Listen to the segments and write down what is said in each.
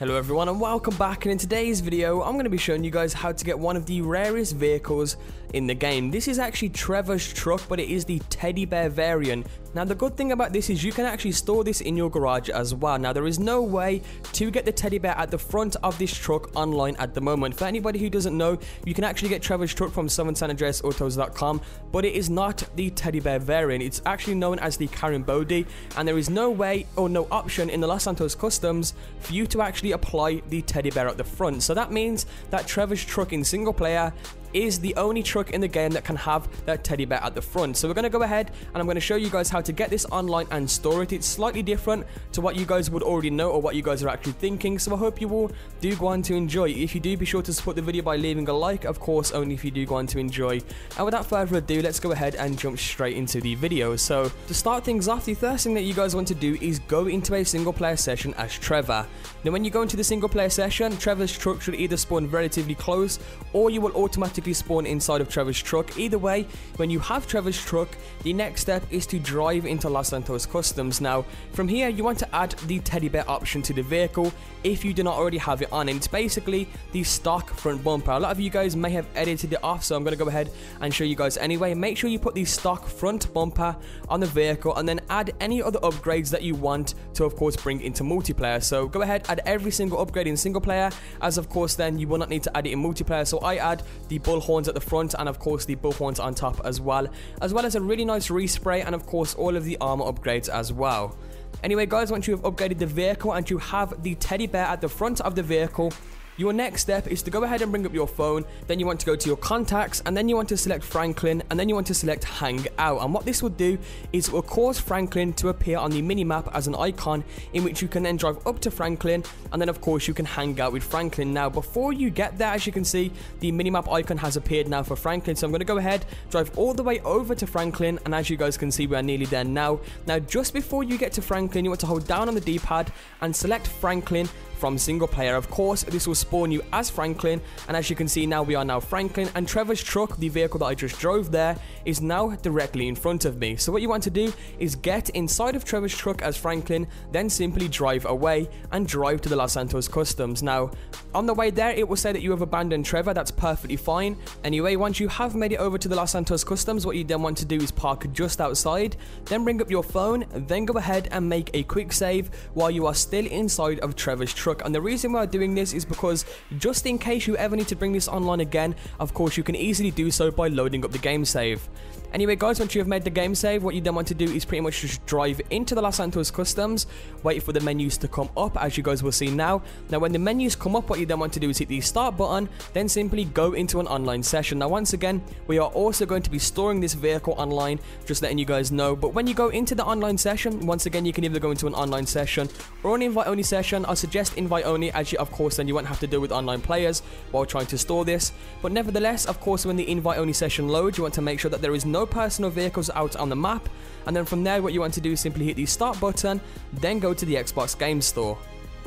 Hello everyone and welcome back and in today's video I'm going to be showing you guys how to get one of the rarest vehicles in the game. This is actually Trevor's truck but it is the teddy bear variant. Now the good thing about this is you can actually store this in your garage as well. Now there is no way to get the teddy bear at the front of this truck online at the moment. For anybody who doesn't know you can actually get Trevor's truck from 7 San Autos.com but it is not the teddy bear variant. It's actually known as the Canis Bodhi and there is no way or no option in the Los Santos Customs for you to actually apply the teddy bear at the front. So that means that Trevor's truck in single player is the only truck in the game that can have that teddy bear at the front. So we're going to go ahead and I'm going to show you guys how to get this online and store it. It's slightly different to what you guys would already know or what you guys are actually thinking. So I hope you all do go on to enjoy. If you do, be sure to support the video by leaving a like, of course, only if you do go on to enjoy. And without further ado, let's go ahead and jump straight into the video. So to start things off, the first thing that you guys want to do is go into a single player session as Trevor. Now when you go into the single player session, Trevor's truck should either spawn relatively close or you will automatically spawn inside of Trevor's truck. Either way, when you have Trevor's truck, the next step is to drive into Los Santos Customs. Now, from here, you want to add the teddy bear option to the vehicle if you do not already have it on. And it's basically the stock front bumper. A lot of you guys may have edited it off, so I'm going to go ahead and show you guys anyway. Make sure you put the stock front bumper on the vehicle and then add any other upgrades that you want to, of course, bring into multiplayer. So go ahead, add every single upgrade in single player, as of course, then you will not need to add it in multiplayer. So I add the bull horns at the front and of course the bull horns on top as well, as well as a really nice respray and of course all of the armor upgrades as well. Anyway guys, once you have upgraded the vehicle and you have the teddy bear at the front of the vehicle, your next step is to go ahead and bring up your phone, then you want to go to your contacts, and then you want to select Franklin, and then you want to select Hang Out. And what this will do is it will cause Franklin to appear on the mini-map as an icon, in which you can then drive up to Franklin, and then of course you can hang out with Franklin. Now, before you get there, as you can see, the mini-map icon has appeared now for Franklin, so I'm going to go ahead, drive all the way over to Franklin, and as you guys can see, we're nearly there now. Now, just before you get to Franklin, you want to hold down on the D-pad and select Franklin, from single player. Of course, this will spawn you as Franklin, and as you can see now, we are now Franklin, and Trevor's truck, the vehicle that I just drove there, is now directly in front of me. So what you want to do is get inside of Trevor's truck as Franklin, then simply drive away and drive to the Los Santos Customs. Now, on the way there, it will say that you have abandoned Trevor, that's perfectly fine. Anyway, once you have made it over to the Los Santos Customs, what you then want to do is park just outside, then bring up your phone, then go ahead and make a quick save while you are still inside of Trevor's truck And the reason why I'm doing this is because just in case you ever need to bring this online again, of course you can easily do so by loading up the game save. Anyway guys, once you have made the game save, what you then want to do is pretty much just drive into the Los Santos Customs, wait for the menus to come up as you guys will see now. Now when the menus come up, what you then want to do is hit the start button, then simply go into an online session. Now once again, we are also going to be storing this vehicle online, just letting you guys know. But when you go into the online session, once again you can either go into an online session or an invite only session. I suggest invite only as you of course then you won't have to deal with online players while trying to store this. But nevertheless, of course when the invite only session loads, you want to make sure that there is no personal vehicles out on the map, and then from there what you want to do is simply hit the start button, then go to the Xbox Game Store.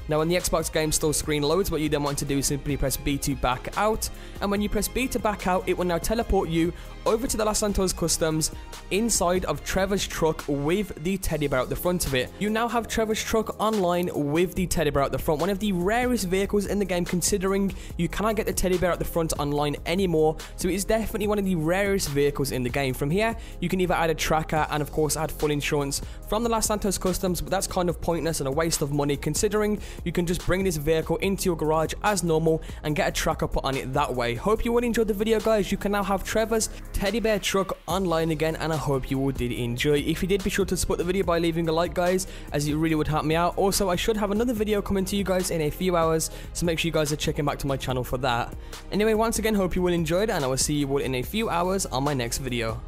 Now when the Xbox Game Store screen loads, what you then want to do is simply press B to back out, and when you press B to back out, it will now teleport you over to the Los Santos Customs inside of Trevor's truck with the teddy bear at the front of it. You now have Trevor's truck online with the teddy bear at the front, one of the rarest vehicles in the game considering you cannot get the teddy bear at the front online anymore, so it is definitely one of the rarest vehicles in the game. From here, you can either add a tracker and of course add full insurance from the Los Santos Customs, but that's kind of pointless and a waste of money considering you can just bring this vehicle into your garage as normal and get a tracker put on it that way. Hope you all enjoyed the video guys, you can now have Trevor's teddy bear truck online again and I hope you all did enjoy. If you did, be sure to support the video by leaving a like guys as it really would help me out. Also, I should have another video coming to you guys in a few hours, so make sure you guys are checking back to my channel for that. Anyway, once again, hope you all enjoyed and I will see you all in a few hours on my next video.